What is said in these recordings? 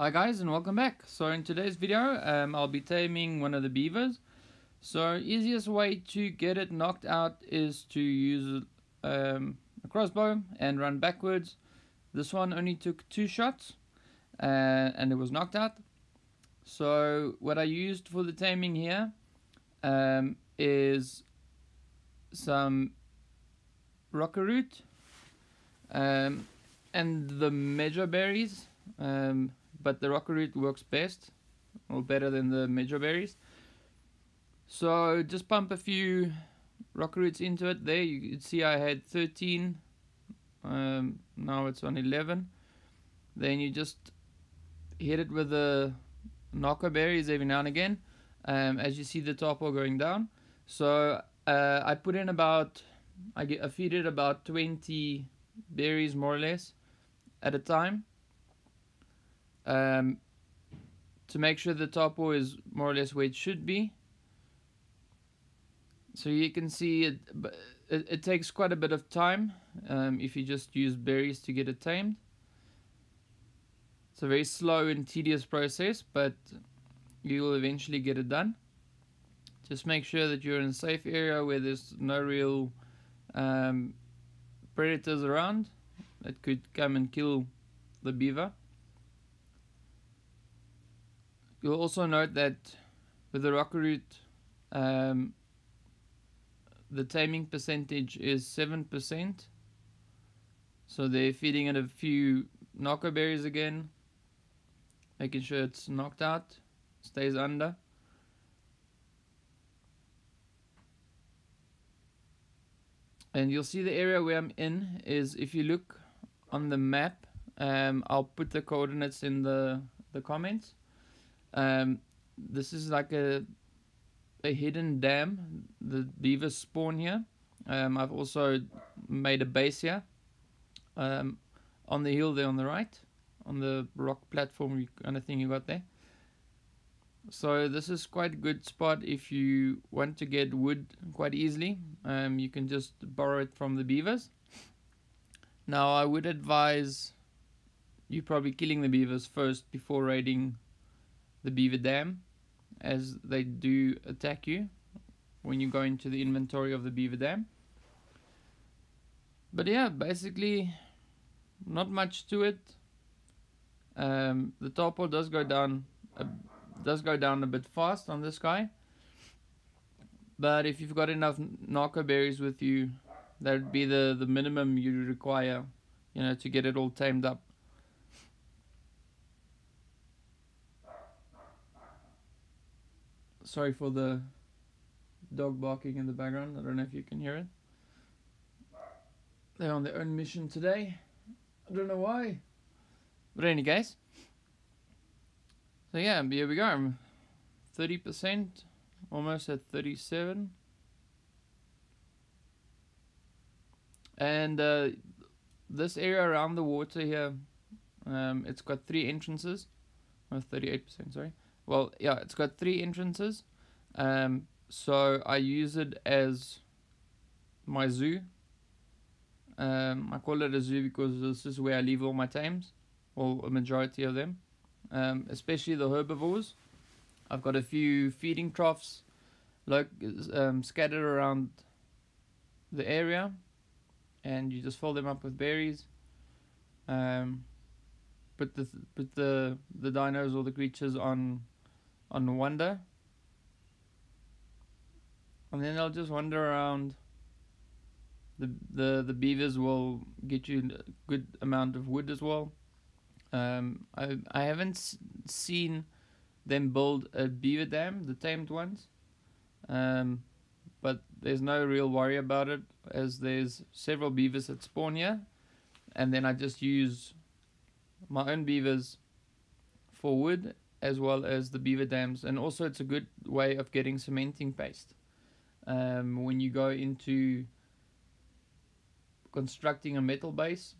Hi guys and welcome back. So in today's video um, I'll be taming one of the beavers. So easiest way to get it knocked out is to use um, a crossbow and run backwards. This one only took two shots uh, and it was knocked out. So what I used for the taming here um, is some rockarrot um, and the mejoberries. Um, but the rockarrot works best or better than the mejoberries. So just pump a few rockarrots into it. There you can see I had 13. Um, now it's on 11. Then you just hit it with the narco berries every now and again. Um, as you see the torpor going down. So uh, I put in about I get I feed it about 20 berries more or less at a time um, to make sure the torpor is more or less where it should be. So you can see it, it, it takes quite a bit of time um, if you just use berries to get it tamed. It's a very slow and tedious process, but you will eventually get it done. Just make sure that you're in a safe area where there's no real um, predators around that could come and kill the beaver. You'll also note that with the rockarrot, um, the taming percentage is 7%. So they're feeding it a few narco berries again, making sure it's knocked out, stays under. And you'll see the area where I'm in is if you look on the map, um, I'll put the coordinates in the, the comments. Um, this is like a a hidden dam. The beavers spawn here. Um, I've also made a base here um, on the hill there on the right, on the rock platform kind of thing you got there. So this is quite a good spot if you want to get wood quite easily. Um, you can just borrow it from the beavers. Now I would advise you probably killing the beavers first before raiding the beaver dam as they do attack you when you go into the inventory of the beaver dam. But yeah, basically not much to it. Um, the torpor does go down does go down a bit fast on this guy. But if you've got enough narco berries with you, that would be the, the minimum you require, you know, to get it all tamed up. Sorry for the dog barking in the background. I don't know if you can hear it. They're on their own mission today. I don't know why. But any case. So yeah, here we go. 30%, almost at 37. And uh, this area around the water here, um, it's got three entrances. Oh, 38%, sorry. Well, yeah, it's got three entrances. Um, so I use it as my zoo. Um, I call it a zoo because this is where I leave all my tames, or a majority of them, um, especially the herbivores. I've got a few feeding troughs like, um, scattered around the area, and you just fill them up with berries. Um, put the put the the dinos or the creatures on on Wonder. And then they'll just wander around. The, the the beavers will get you a good amount of wood as well. Um, I I haven't seen them build a beaver dam, the tamed ones. Um, but there's no real worry about it as there's several beavers that spawn here, and then I just use my own beavers for wood as well as the beaver dams. And also it's a good way of getting cementing paste. Um, when you go into constructing a metal base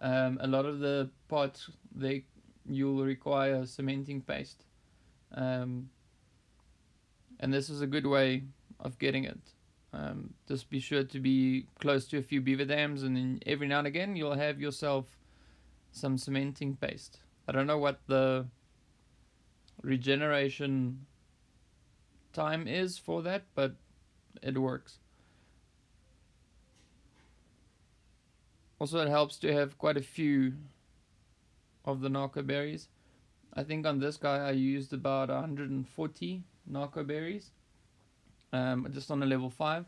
um, a lot of the parts they you'll require cementing paste. Um, and this is a good way of getting it. Um, just be sure to be close to a few beaver dams and then every now and again you'll have yourself some cementing paste. I don't know what the regeneration time is for that, but it works. Also, it helps to have quite a few of the narco berries. I think on this guy I used about 140 narco berries, um, just on a level 5.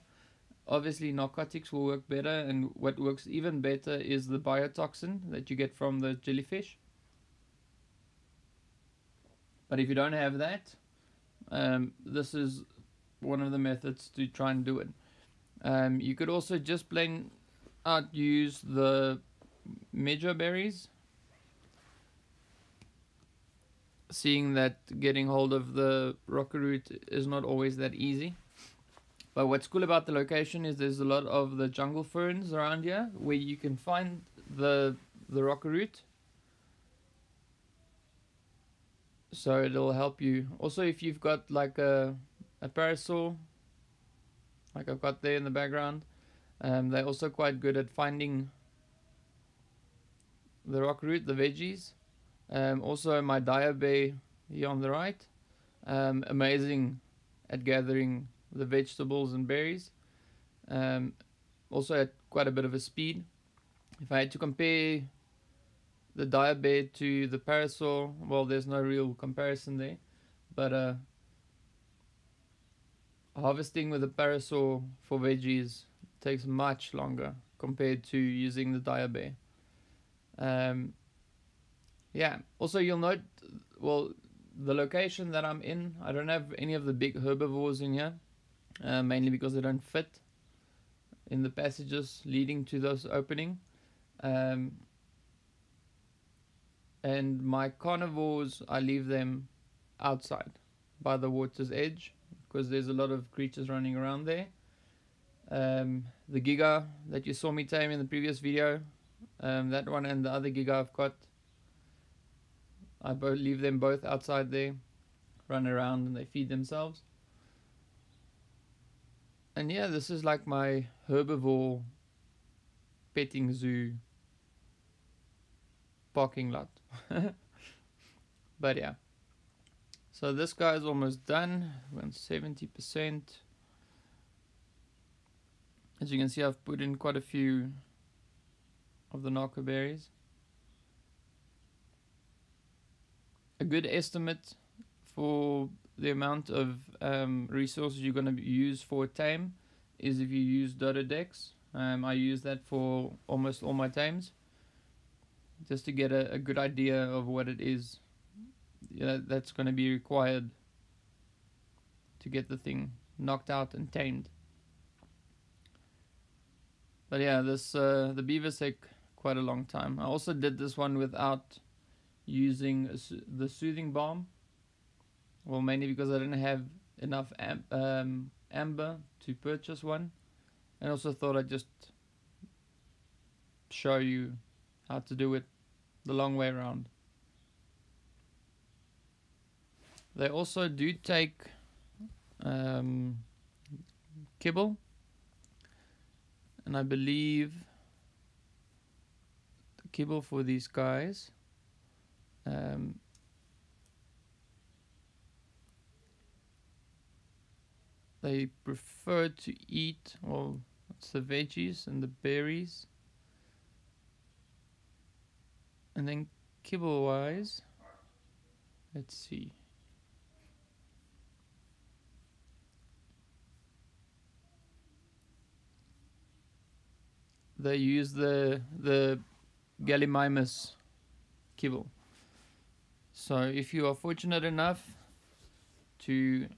Obviously, narcotics will work better, and what works even better is the biotoxin that you get from the jellyfish. But if you don't have that, um, this is one of the methods to try and do it. Um, you could also just plain out use the mejoberries. Seeing that getting hold of the rockarrot is not always that easy. But what's cool about the location is there's a lot of the jungle ferns around here where you can find the the rockarrot so it'll help you. Also if you've got like a, a parasaur like I've got there in the background um, they're also quite good at finding the rock root the veggies. Um, also my diabe here on the right um, amazing at gathering the vegetables and berries. Um, also at quite a bit of a speed. If I had to compare the diabe to the parasaur well, there's no real comparison there. But uh, harvesting with the parasaur for veggies takes much longer compared to using the diabe. Um, yeah, also you'll note, well, the location that I'm in, I don't have any of the big herbivores in here, uh, mainly because they don't fit in the passages leading to this opening. Um, and my carnivores I leave them outside by the water's edge because there's a lot of creatures running around there. Um, the Giga that you saw me tame in the previous video, um, that one and the other Giga I've got, I both leave them both outside there, run around and they feed themselves. And yeah, this is like my herbivore petting zoo parking lot. but yeah. So this guy is almost done. Went 70%. As you can see, I've put in quite a few of the narco berries. A good estimate for the amount of um, resources you're going to use for a tame is if you use Dododex. Um, I use that for almost all my tames just to get a, a good idea of what it is know, that's going to be required to get the thing knocked out and tamed. But yeah, this uh, the beaver take quite a long time. I also did this one without using the soothing balm. Well, mainly because I didn't have enough am um, amber to purchase one. And also thought I'd just show you how to do it the long way around. They also do take um, kibble, and I believe the kibble for these guys um, they prefer to eat well it's the veggies and the berries and then kibble wise, let's see. They use the the Gallimimus kibble. So if you are fortunate enough to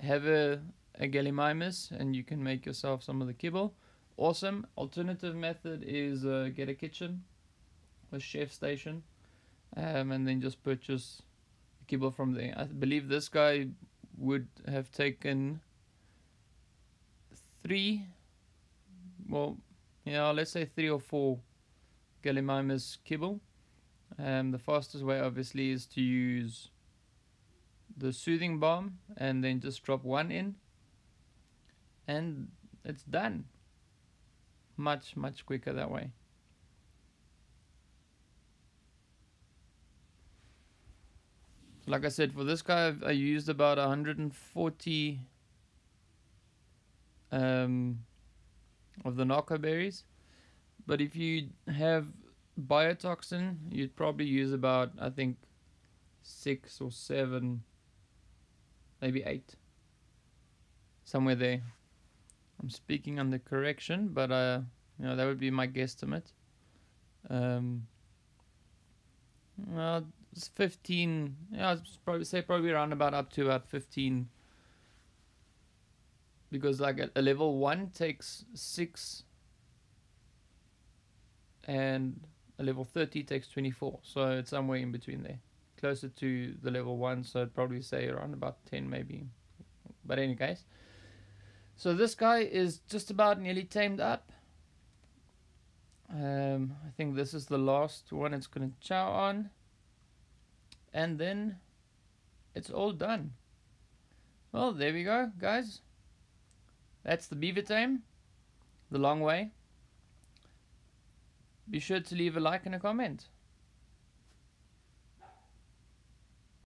have a, a Gallimimus and you can make yourself some of the kibble, awesome. Alternative method is uh, get a kitchen a chef station um, and then just purchase the kibble from there. I believe this guy would have taken three, well, yeah, let's say three or four Gallimimus kibble. Um, the fastest way obviously is to use the soothing balm and then just drop one in and it's done much much quicker that way like I said, for this guy, I've, I used about 140 um, of the narco berries. But if you have biotoxin, you'd probably use about, I think, six or seven, maybe eight. Somewhere there. I'm speaking under correction, but uh, you know that would be my guesstimate. Um, well, 15. Yeah, I'd probably say probably around about up to about 15. Because like a, a level one takes six, and a level 30 takes 24. So it's somewhere in between there, closer to the level one. So I'd probably say around about 10 maybe. But any case. So this guy is just about nearly tamed up. Um, I think this is the last one it's going to chow on. And then it's all done. Well, there we go, guys. That's the beaver tame. The long way. Be sure to leave a like and a comment.